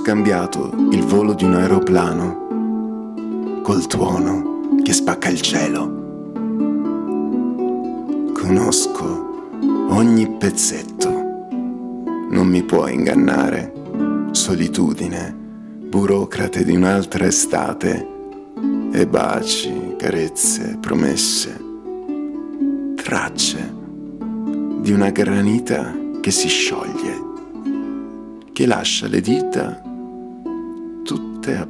scambiato il volo di un aeroplano col tuono che spacca il cielo. Conosco ogni pezzetto, non mi puoi ingannare, solitudine, burocrate di un'altra estate, e baci, carezze, promesse, tracce di una granita che si scioglie, che lascia le dita até a